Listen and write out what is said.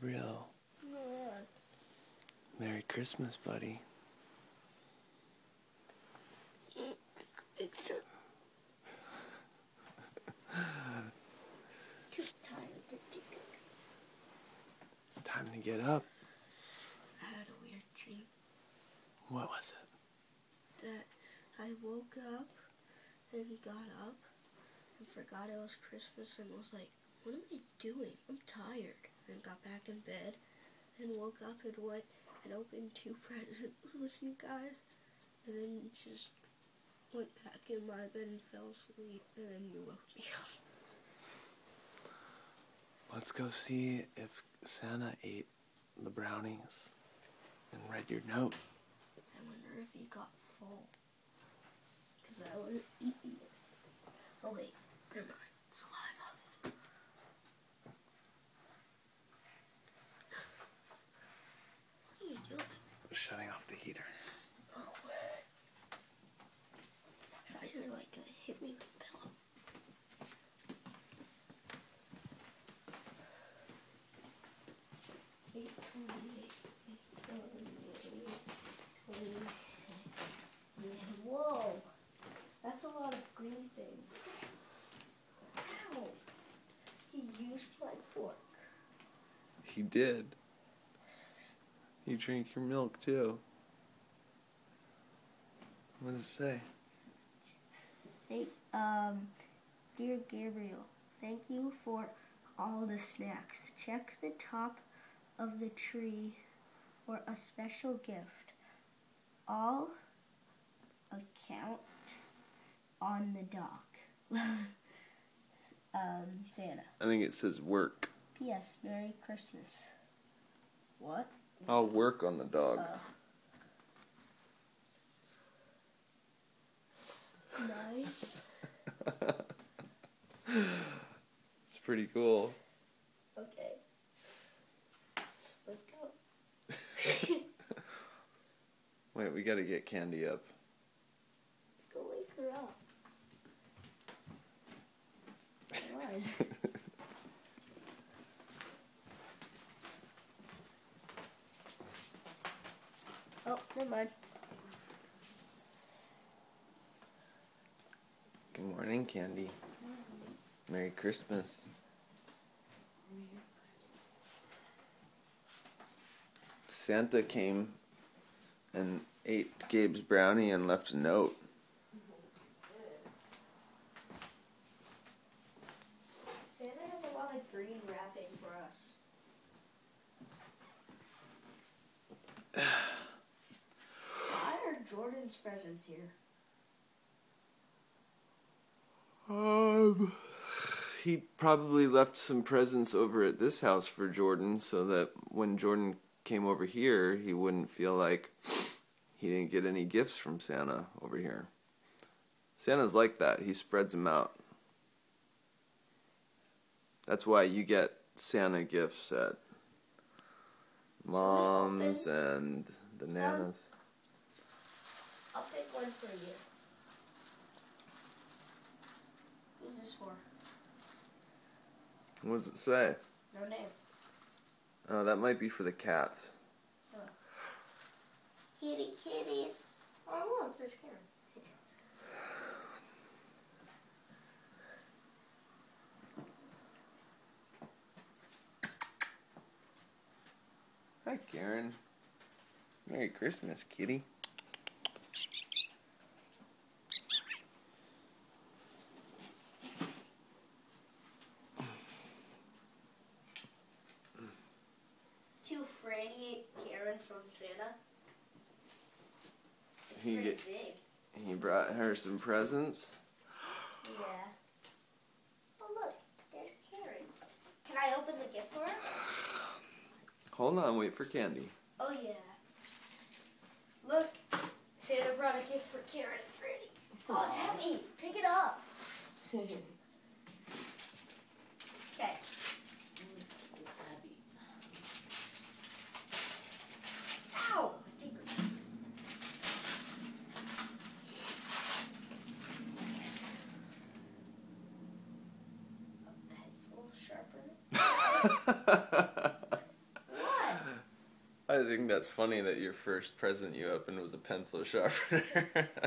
Gabriel. Merry Christmas, buddy. It's time to take it. It's time to get up. I had a weird dream What was it? that I woke up and got up and forgot it was Christmas and was like, what am I doing? I'm tired. And got back in bed and woke up and went and opened two presents with you guys and then just went back in my bed and fell asleep and then you woke me up. Let's go see if Santa ate the brownies and read your note. I wonder if he got full. Because I would have eaten it. Oh wait, never mind. Saliva. What are you doing? Shutting off the heater. Oh. I thought you were like gonna hit me with a pillow. Eight twenty-eight. Eight twenty-eight. Twenty-eight. Whoa, that's a lot of green things. Ow! He used my fork. He did. He drank your milk too. What does it say? Thank, um, dear Gabriel, thank you for all the snacks. Check the top of the tree for a special gift. All account on the dock. um, Santa. I think it says work. P.S. Merry Christmas. What? I'll work on the dog. Uh, nice. it's pretty cool. Okay. Let's go. Wait, we gotta get Candy up. Let's go wake her up. Oh, never mind. Good morning, Candy. Merry Christmas. Santa came and ate Gabe's brownie and left a note. Santa has a lot of green wrapping for us. Why are Jordan's presents here? Um, he probably left some presents over at this house for Jordan so that when Jordan came over here, he wouldn't feel like he didn't get any gifts from Santa over here. Santa's like that, he spreads them out. That's why you get Santa gifts at mom's and the nanas. I'll pick one for you. Who's this for? What does it say? No name. Oh, that might be for the cats. Kitty kitties. Oh look, there's Karen. Hi, Karen. Merry Christmas, kitty. To Franny Karen from Santa. He get, he brought her some presents. Yeah. Oh look, there's Karen. Can I open the gift for her? Hold on, wait for Candy. Oh yeah. Look, Santa brought a gift for Karen and Freddie. Oh, it's heavy. Pick it up. Okay. Ow! My finger. A pencil sharpener. That's funny that your first present you opened was a pencil sharpener.